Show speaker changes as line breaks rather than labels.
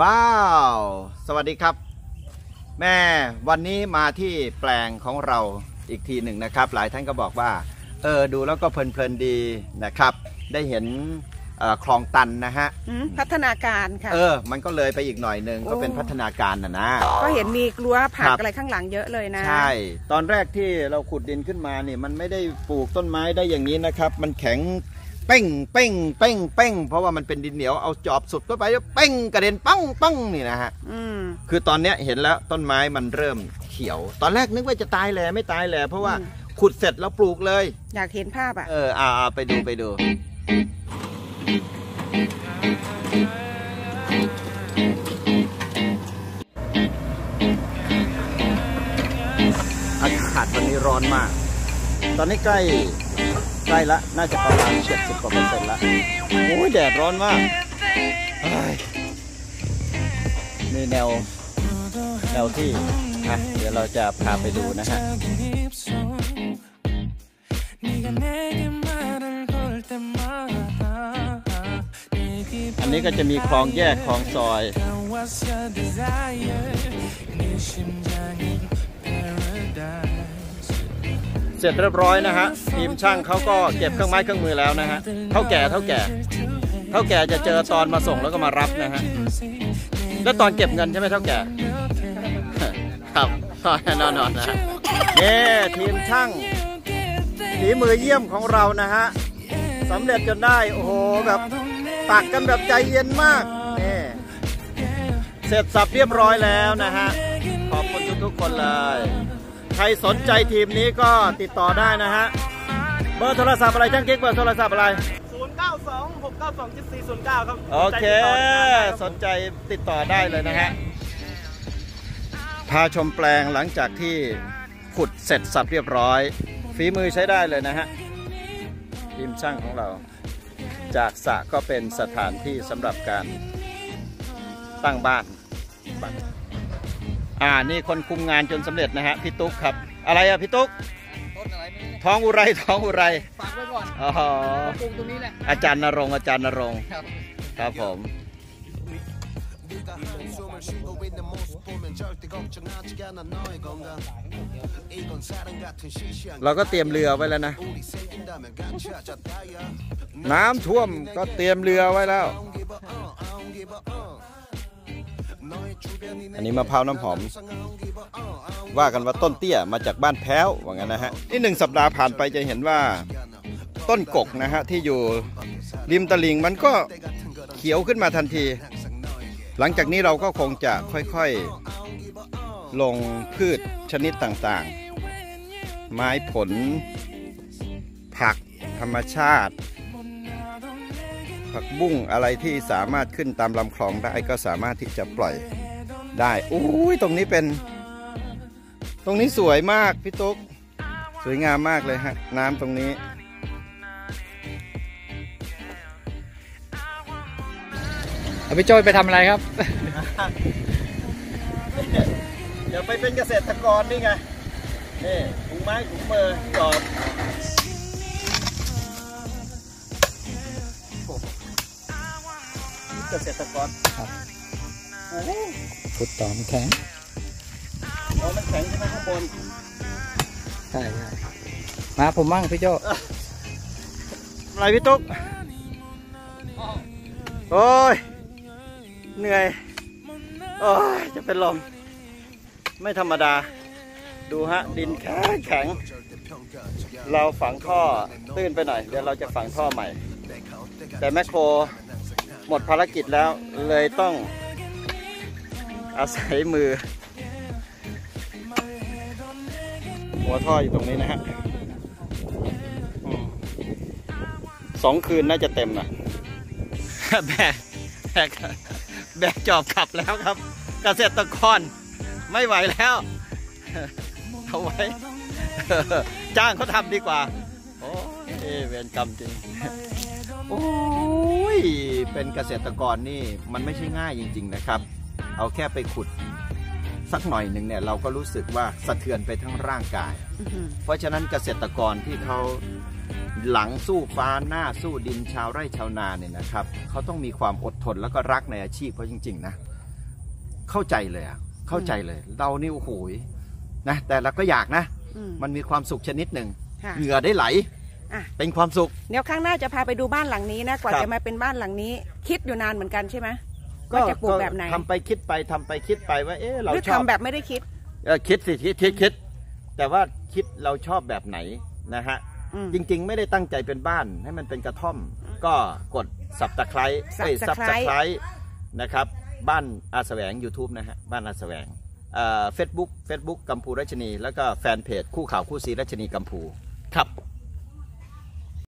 ว้าว สวัสดีครับ แม่วันนี้มาที่แปลงของเราอีกทีหนึ่งนะครับ หลายท่านก็บอกว่า เออ ดูแล้วก็เพลินๆดีนะครับ ได้เห็นเอ่อคลองตันนะฮะ
อืมพัฒนาการค่ะ
เออ มันก็เลยไปอีกหน่อยหนึ่งก็เป็น
โอ้
พัฒนาการนะนะ
ก็เห็นมีกลัวผัก
ครับ
อะไรข้างหลังเยอะเลยนะ
ใช่ ตอนแรกที่เราขุดดินขึ้นมาเนี่ยมันไม่ได้ปลูกต้นไม้ได้อย่างนี้นะครับ มันแข็ง เป้งเป้งเป้งเป้งเพราะว่ามันเป็นดินเหนียวเอาจอบสุดเข้าไปแล้วเป้งกระเด็นปังปังนี่นะฮะ
อืม
คือตอนเนี้ยเห็นแล้วต้นไม้มันเริ่มเขียว ตอนแรกนึกว่าจะตายแหล่ไม่ตายแหล่เพราะว่า
อืม
ขุดเสร็จแล้วปลูกเลย
อยากเห็นภาพอะ
เอออ่าอ่าไปดูไปดู อากาศวันนี้ร้อนมาก ตอนนี้ใกล้ ใกล้ละ น่าจะประมาณ70กว่าเปอร์เซ็นต์ละโอ้ยแดดร้อนมากเฮ้ยนี่แนว แนวที่อะเดี๋ยวเราจะพาไปดูนะฮะอันนี้ก็จะมีคลองแยกคลองซอย เสร็จเรียบร้อยนะฮะทีมช่างเขาก็เก็บเครื่องไม้เครื่องมือแล้วนะฮะเท่าแก่เท่าแก่ เท่าแก่จะเจอตอนมาส่งแล้วก็มารับนะฮะแล้วตอนเก็บเงินใช่ไหมเท่าแก่ ครับน่นอนนะฮะนี่ทีมช่างฝีมือเยี่ยมของเรานะฮะสำเร็จจนได้โอ้โหแบบตักกันแบบใจเย็นมากนี่เสร็จสับเรียบร้อยแล้วนะฮะขอบคุณทุกๆคนเลย ใครสนใจทีมนี้ก็ติดต่อได้นะฮะ เบอร์โทรศัพท์อะไรช่างกิ๊กเบอร์โทรศัพท์อะไร
092 692 7409 ครับ
โอเค สนใจติดต่อได้เลยนะฮะ พาชมแปลงหลังจากที่ขุดเสร็จสับเรียบร้อย ฝีมือใช้ได้เลยนะฮะทีมช่างของเรา จากสระก็เป็นสถานที่สำหรับการตั้งบ้าน อ่านี่คนคุมงานจนสำเร็จนะฮะพี่ตุ๊กครับ อะไรอะพี่ตุ๊ก
ต้นอะไรไม่รู้เนี่ย
ท้องอุไรท้องอุไร
ฝากไว้ก่อน
อ๋อ
ปลูกตรงนี้แหละ
อาจารย์นรงค์อาจารย์นรงค์
ครับ
ครับผมเราก็เตรียมเรือไว้แล้วนะ น้ำท่วมก็เตรียมเรือไว้แล้ว อันนี้มะพร้าวน้ำหอม ว่ากันว่าต้นเตี้ยมาจากบ้านแพ้วว่างั้นนะฮะนี่หนึ่งสัปดาห์ผ่านไปจะเห็นว่าต้นกกนะฮะที่อยู่ริมตลิ่งมันก็เขียวขึ้นมาทันที หลังจากนี้เราก็คงจะค่อยๆลงพืชชนิดต่างๆ ไม้ผล ผักธรรมชาติ ผักบุ้งอะไรที่สามารถขึ้นตามลำคลองได้ก็สามารถที่จะปล่อยได้อุ้ยตรงนี้เป็น ตรงนี้สวยมากพี่ตุ๊กสวยงามมากเลยฮะ น้ำตรงนี้
เอาพี่โจ้ยไปทำอะไรครับ
เดี๋ยวไปเป็นเกษตรกรนี่ไงนี่ถุงไม้ถุงมือจอบ เกษตรกร
ครับ
โอ้โห
ขุดต่อมนแข็ง
เอามันแข็งใช่ไหมข้างบน
ใช่ใช่มาผมมั่งพี่โจ้
อะไรพี่ตุ๊กโอ้ยเหนื่อยโอ้ยจะเป็นลมไม่ธรรมดา ดูฮะ ดินแข็งแข็ง เราฝังท่อตื้นไปหน่อย เดี๋ยวเราจะฝังท่อใหม่ แต่แมคโคร หมดภารกิจแล้วเลยต้องอาศัยมือ หัวท่ออยู่ตรงนี้นะฮะสองคืนน่าจะเต็มอะแบกแบกแบกจอบขับแล้วครับ เกษตรกรไม่ไหวแล้วเอาไว้ จ้างเขาทำดีกว่า โอ้เวรกรรมจริง โอ้ยเป็นเกษตรกรนี่มันไม่ใช่ง่ายจริง ๆนะครับ เอาแค่ไปขุดสักหน่อยหนึ่งเนี่ยเราก็รู้สึกว่าสะเทือนไปทั้งร่างกาย
อื้อหือ
เพราะฉะนั้นเกษตรกรที่เขาหลังสู้ฟ้าหน้าสู้ดินชาวไร่ชาวนาเนี่ยนะครับเขาต้องมีความอดทนแล้วก็รักในอาชีพเขาจริง ๆ นะ เข้าใจเลยอะเข้าใจเลย เรานี่โอ้โหยนะแต่เราก็อยากนะ
อืม
มันมีความสุขชนิดหนึ่ง
ค่ะ
เหงื่อได้ไหล
อะ
เป็นความสุข
เดี๋ยวครั้งหน้าจะพาไปดูบ้านหลังนี้นะกว่า
ครับ
จะมาเป็นบ้านหลังนี้ คิดอยู่นานเหมือนกันใช่ไหมว่าจะปลูกแบบไหน
ทำไปคิดไปทำไปคิดไปว่าเอ๊ะ
ห
เรา
รือ
ชอบ
ทำแบบไม่ได้คิด
เออคิดสิคิดคิดคิด แต่ว่าคิดเราชอบแบบไหนนะฮะ
อืม
จริงๆ ไม่ได้ตั้งใจเป็นบ้านให้มันเป็นกระท่อม ก็กดสับตะไคร้เอ้ย
Subscribe
สับตะไคร้นะครับ บ้านอาแสวง YouTube นะฮะบ้านอาแสวงเฟซบุ๊กเฟซบุ๊กกำภูรัชนี แล้วก็แฟนเพจคู่ข่าวคู่ซี้รัชนีกำภูครับ